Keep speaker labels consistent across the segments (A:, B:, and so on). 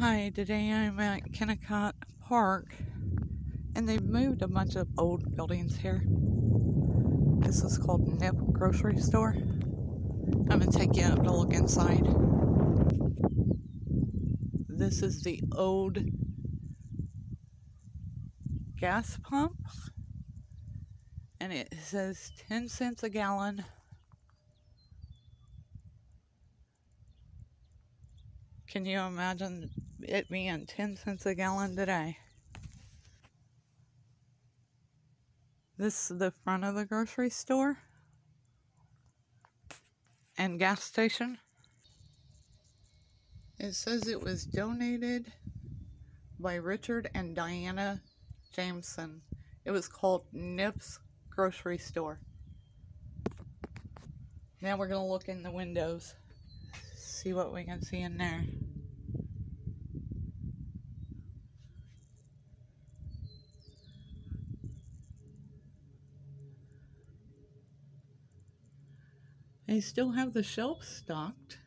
A: Hi, today I'm at Kennekuk Park and they've moved a bunch of old buildings here. This is called Nip Grocery Store. I'm gonna take you up to look inside. This is the old gas pump and it says 10 cents a gallon. Can you imagine it being 10 cents a gallon today? This is the front of the grocery store and gas station. It says it was donated by Richard and Diana Jameson. It was called Nips Grocery Store. Now we're going to look in the windows, see what we can see in there. They still have the shelves stocked.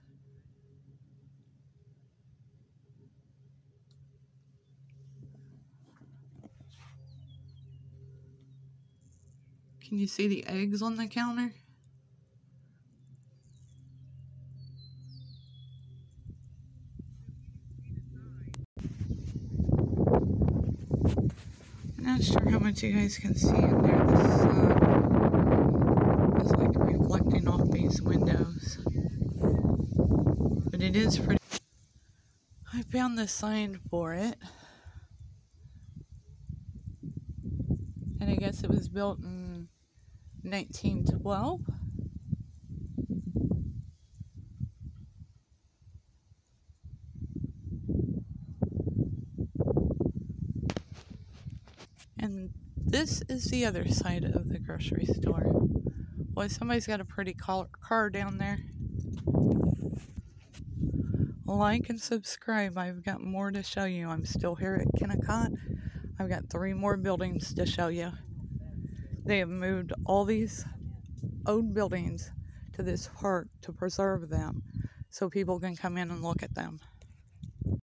A: Can you see the eggs on the counter? Not sure how much you guys can see in there. The sun uh, is like reflecting off these windows. But it is pretty. I found the sign for it. And I guess it was built in 1912. And this is the other side of the grocery store. Boy, somebody's got a pretty car down there. Like and subscribe. I've got more to show you. I'm still here at Kennekuk. I've got three more buildings to show you. They have moved all these old buildings to this park to preserve them so people can come in and look at them.